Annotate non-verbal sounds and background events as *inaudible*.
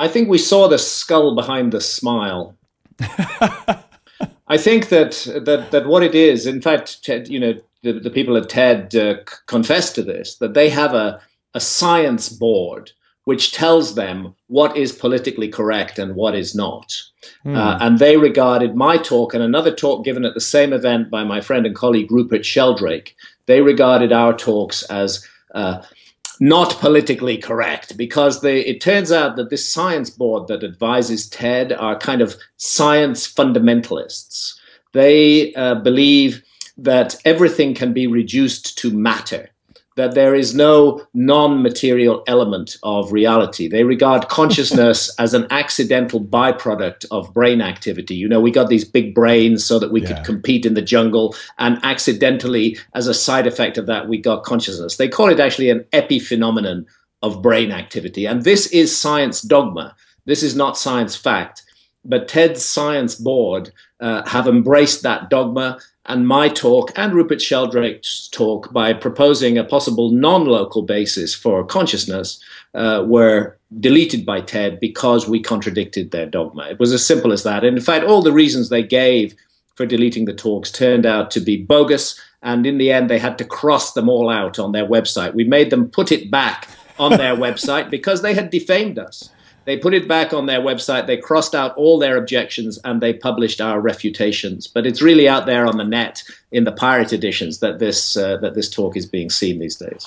I think we saw the skull behind the smile. *laughs* I think that, that that what it is, in fact, Ted, you know, the, the people at TED uh, confess to this that they have a a science board which tells them what is politically correct and what is not. Mm. Uh, and they regarded my talk and another talk given at the same event by my friend and colleague Rupert Sheldrake. They regarded our talks as uh, not politically correct because they, it turns out that this science board that advises TED are kind of science fundamentalists. They uh, believe that everything can be reduced to matter that there is no non material element of reality. They regard consciousness *laughs* as an accidental byproduct of brain activity. You know, we got these big brains so that we yeah. could compete in the jungle, and accidentally, as a side effect of that, we got consciousness. They call it actually an epiphenomenon of brain activity. And this is science dogma. This is not science fact. But TED's science board uh, have embraced that dogma and my talk and Rupert Sheldrake's talk by proposing a possible non local basis for consciousness uh, were deleted by TED because we contradicted their dogma. It was as simple as that. And in fact, all the reasons they gave for deleting the talks turned out to be bogus. And in the end, they had to cross them all out on their website. We made them put it back on their *laughs* website because they had defamed us. They put it back on their website. They crossed out all their objections and they published our refutations. But it's really out there on the net in the pirate editions that this uh, that this talk is being seen these days.